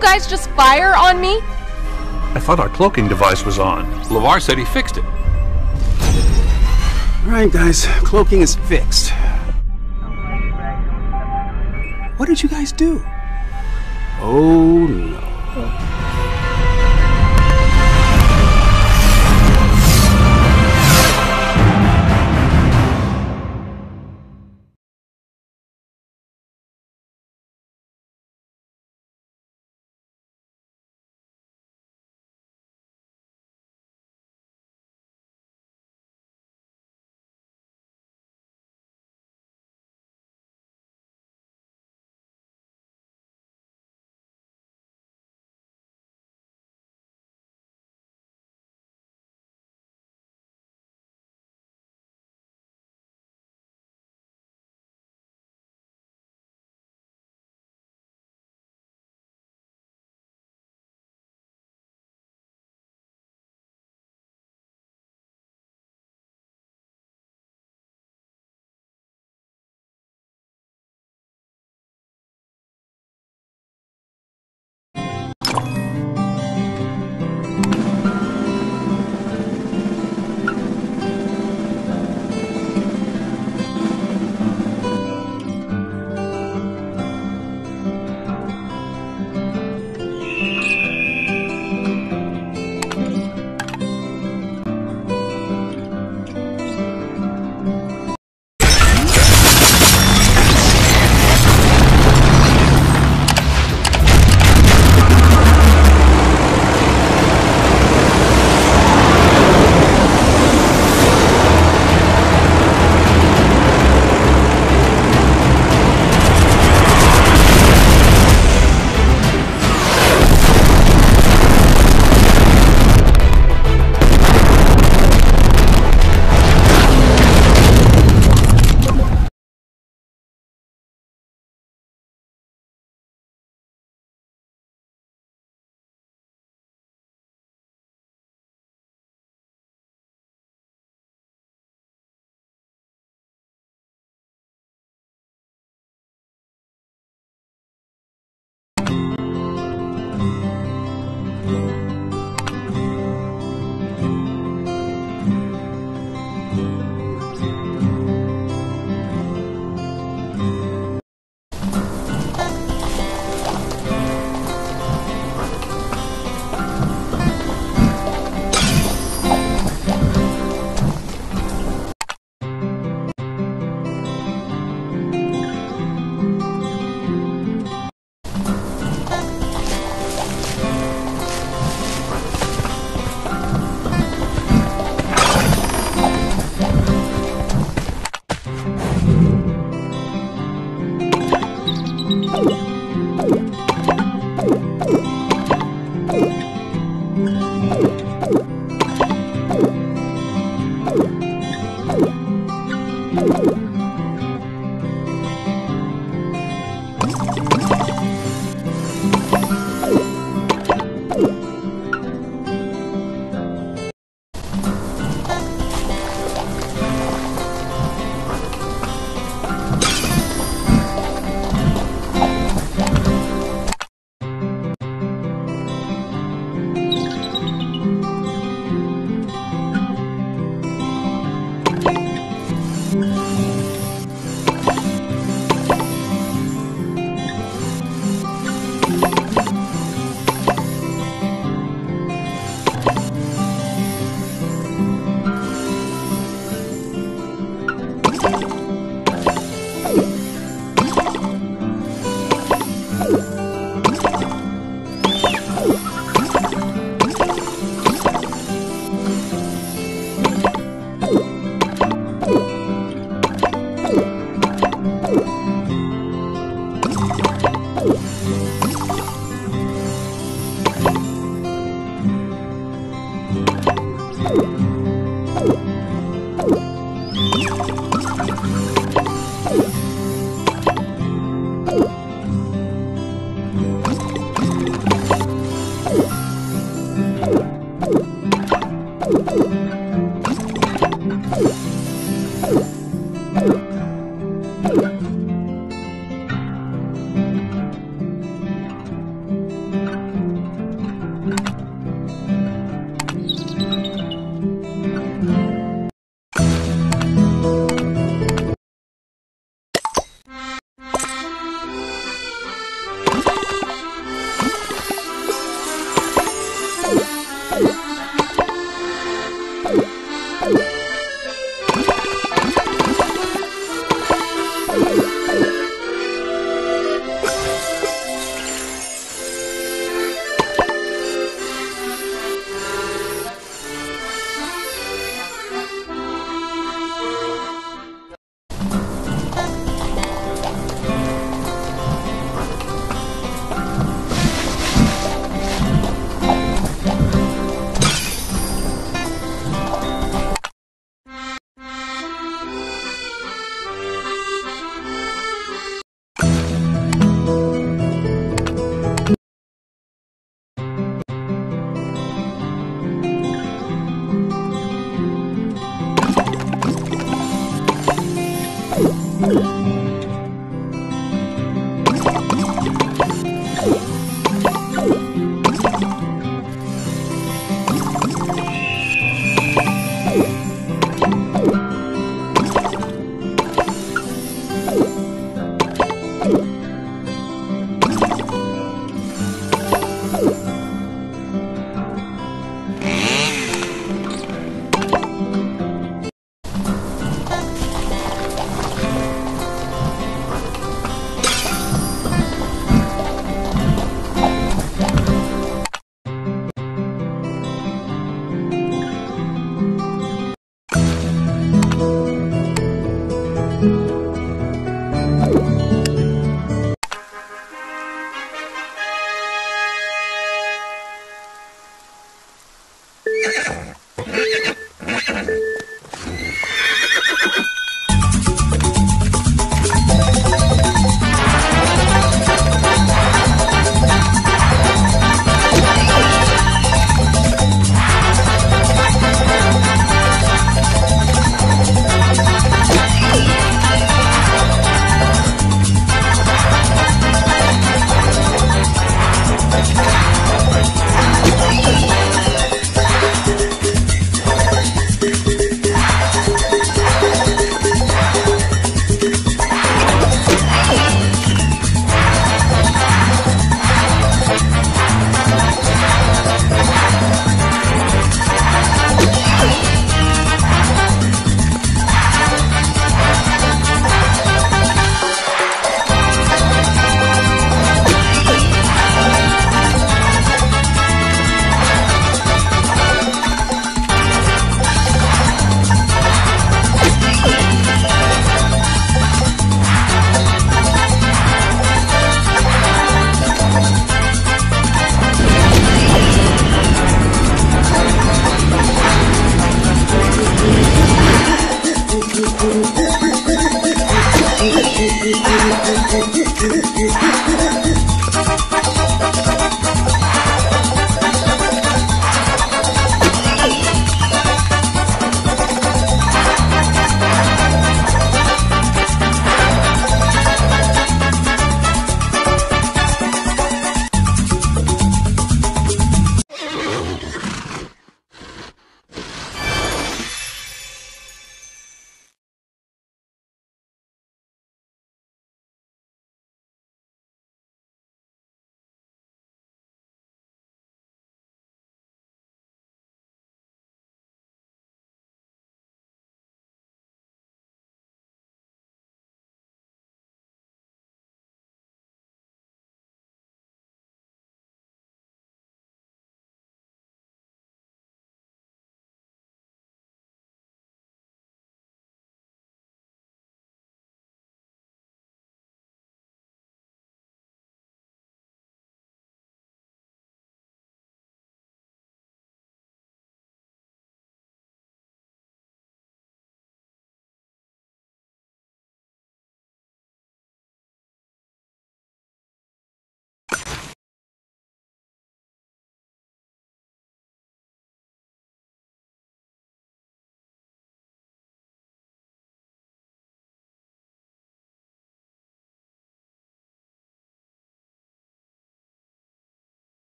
guys just fire on me? I thought our cloaking device was on. LeVar said he fixed it. Alright, guys, cloaking is fixed. What did you guys do? Oh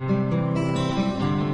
うん。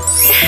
あ。